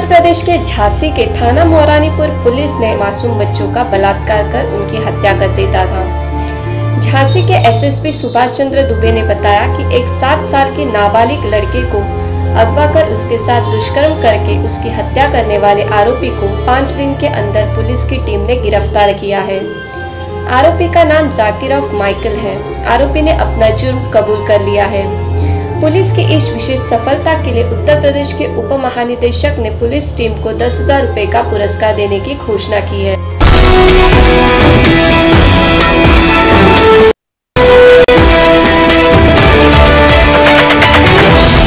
प्रदेश के झांसी के थाना मोरानीपुर पुलिस ने मासूम बच्चों का बलात्कार कर उनकी हत्या कर देता था झांसी के एसएसपी सुभाष चंद्र दुबे ने बताया कि एक सात साल के नाबालिग लड़के को अगवा कर उसके साथ दुष्कर्म करके उसकी हत्या करने वाले आरोपी को पाँच दिन के अंदर पुलिस की टीम ने गिरफ़्तार किया है। आरोपी का नाम जाकिर ऑफ़ माइकल है। आरोपी ने अपना जुर्म कबूल कर लिया है। पुलिस की इस विशेष सफलता के लिए उत्तर प्रदेश के उप महानिदेशक ने पुलिस टीम को दस हज़ार रूपए का पुरस्कार देने की घोषणा की है।